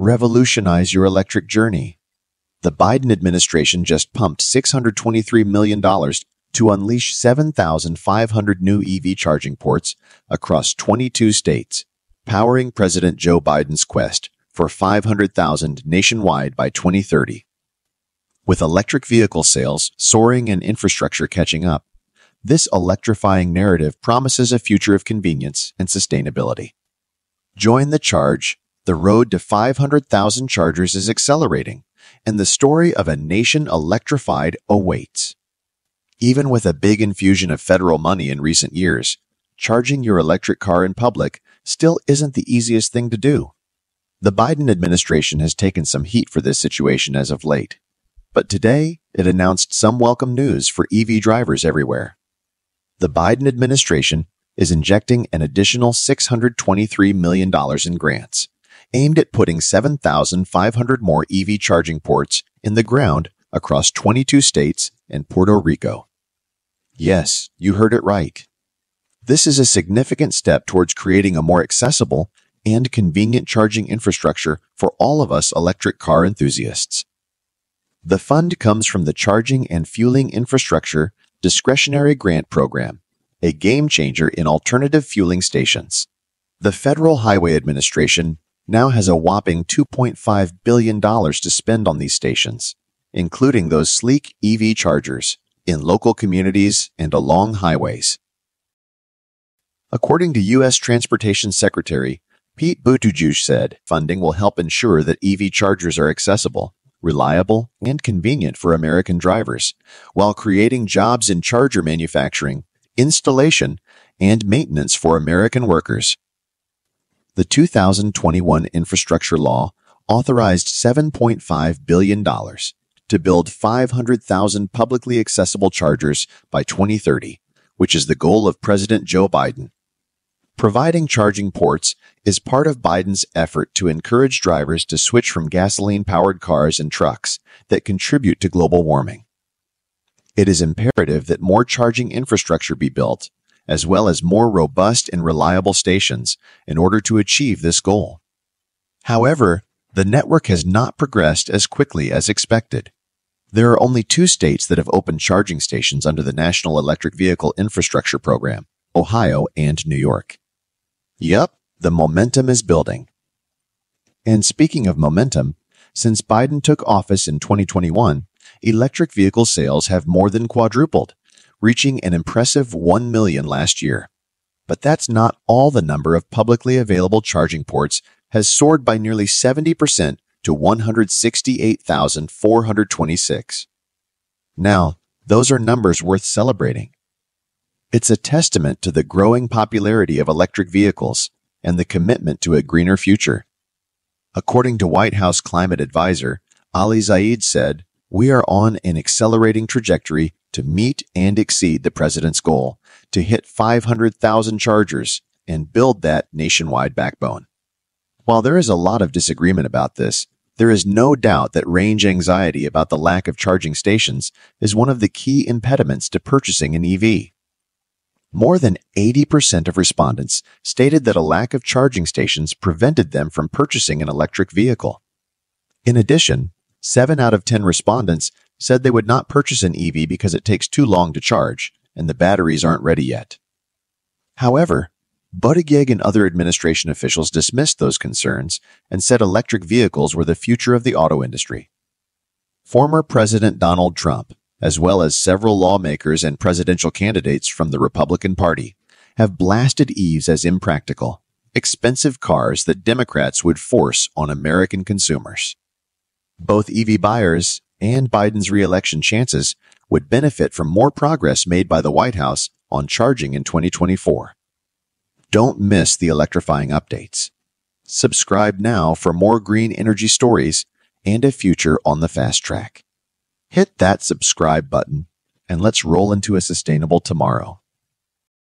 Revolutionize your electric journey. The Biden administration just pumped $623 million to unleash 7,500 new EV charging ports across 22 states, powering President Joe Biden's quest for 500,000 nationwide by 2030. With electric vehicle sales soaring and infrastructure catching up, this electrifying narrative promises a future of convenience and sustainability. Join the charge. The road to 500,000 chargers is accelerating, and the story of a nation electrified awaits. Even with a big infusion of federal money in recent years, charging your electric car in public still isn't the easiest thing to do. The Biden administration has taken some heat for this situation as of late. But today, it announced some welcome news for EV drivers everywhere. The Biden administration is injecting an additional $623 million in grants, aimed at putting 7,500 more EV charging ports in the ground across 22 states and Puerto Rico. Yes, you heard it right. This is a significant step towards creating a more accessible and convenient charging infrastructure for all of us electric car enthusiasts. The fund comes from the Charging and Fueling Infrastructure Discretionary Grant Program, a game changer in alternative fueling stations. The Federal Highway Administration now has a whopping $2.5 billion to spend on these stations, including those sleek EV chargers in local communities and along highways. According to U.S. Transportation Secretary Pete Buttigieg said funding will help ensure that EV chargers are accessible reliable, and convenient for American drivers, while creating jobs in charger manufacturing, installation, and maintenance for American workers. The 2021 infrastructure law authorized $7.5 billion to build 500,000 publicly accessible chargers by 2030, which is the goal of President Joe Biden. Providing charging ports is part of Biden's effort to encourage drivers to switch from gasoline powered cars and trucks that contribute to global warming. It is imperative that more charging infrastructure be built, as well as more robust and reliable stations in order to achieve this goal. However, the network has not progressed as quickly as expected. There are only two states that have opened charging stations under the National Electric Vehicle Infrastructure Program Ohio and New York. Yup, the momentum is building. And speaking of momentum, since Biden took office in 2021, electric vehicle sales have more than quadrupled, reaching an impressive 1 million last year. But that's not all the number of publicly available charging ports has soared by nearly 70% to 168,426. Now, those are numbers worth celebrating. It's a testament to the growing popularity of electric vehicles and the commitment to a greener future. According to White House climate advisor Ali Zaidi said, "We are on an accelerating trajectory to meet and exceed the president's goal to hit 500,000 chargers and build that nationwide backbone." While there is a lot of disagreement about this, there is no doubt that range anxiety about the lack of charging stations is one of the key impediments to purchasing an EV. More than 80% of respondents stated that a lack of charging stations prevented them from purchasing an electric vehicle. In addition, 7 out of 10 respondents said they would not purchase an EV because it takes too long to charge and the batteries aren't ready yet. However, Buttigieg and other administration officials dismissed those concerns and said electric vehicles were the future of the auto industry. Former President Donald Trump as well as several lawmakers and presidential candidates from the Republican Party, have blasted EVs as impractical, expensive cars that Democrats would force on American consumers. Both EV buyers and Biden's reelection chances would benefit from more progress made by the White House on charging in 2024. Don't miss the electrifying updates. Subscribe now for more green energy stories and a future on the fast track. Hit that subscribe button and let's roll into a sustainable tomorrow.